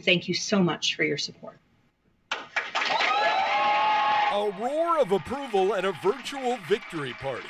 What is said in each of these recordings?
Thank you so much for your support. A roar of approval at a virtual victory party.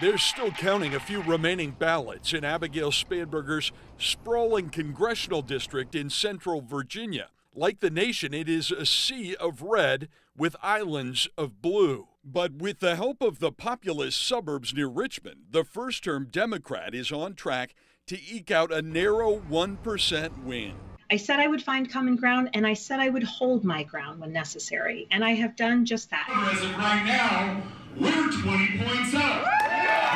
They're still counting a few remaining ballots in Abigail Spanberger's sprawling congressional district in central Virginia. Like the nation, it is a sea of red with islands of blue. But with the help of the populous suburbs near Richmond, the first term Democrat is on track to eke out a narrow 1% win. I said I would find common ground, and I said I would hold my ground when necessary, and I have done just that. As of right now, we're 20 points up.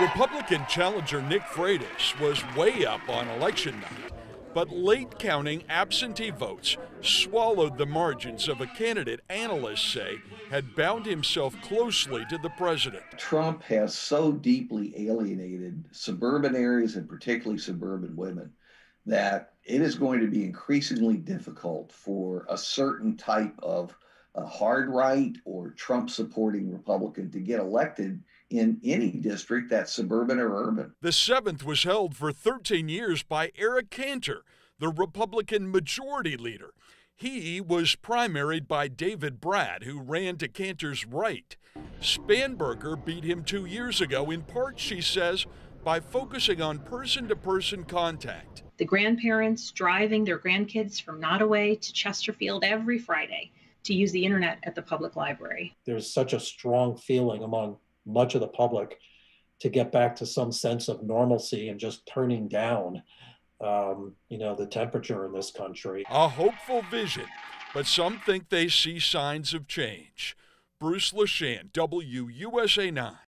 Republican challenger Nick Freitas was way up on election night, but late counting absentee votes swallowed the margins of a candidate analysts say had bound himself closely to the president. Trump has so deeply alienated suburban areas and particularly suburban women that it is going to be increasingly difficult for a certain type of a hard right or Trump supporting Republican to get elected in any district that's suburban or urban. The seventh was held for 13 years by Eric Cantor, the Republican majority leader. He was primaried by David Brat, who ran to Cantor's right. Spanberger beat him two years ago, in part, she says, by focusing on person to person contact the grandparents driving their grandkids from Nottoway to Chesterfield every Friday to use the internet at the public library. There's such a strong feeling among much of the public to get back to some sense of normalcy and just turning down, um, you know, the temperature in this country. A hopeful vision, but some think they see signs of change. Bruce Leshan, WUSA 9.